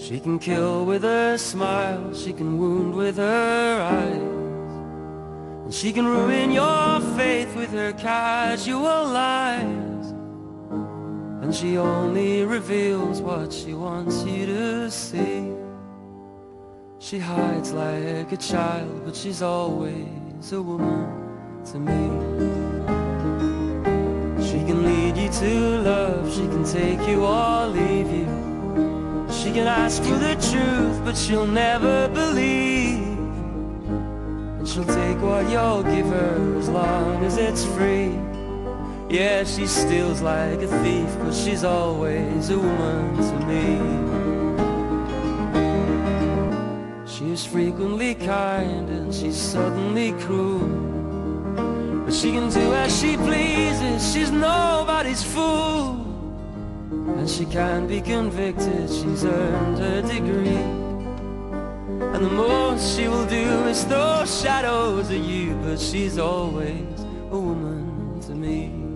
She can kill with her smile, she can wound with her eyes. And she can ruin your faith with her casual lies. And she only reveals what she wants you to see. She hides like a child, but she's always a woman to me. She can lead you to love, she can take you or leave you. She can ask for the truth, but she'll never believe. And she'll take what you'll give her as long as it's free. Yeah, she steals like a thief, but she's always a woman to me. She is frequently kind and she's suddenly cruel. But she can do as she pleases, she's nobody's fool. And she can be convicted, she's earned her degree. And the most she will do is throw shadows at you, but she's always a woman to me.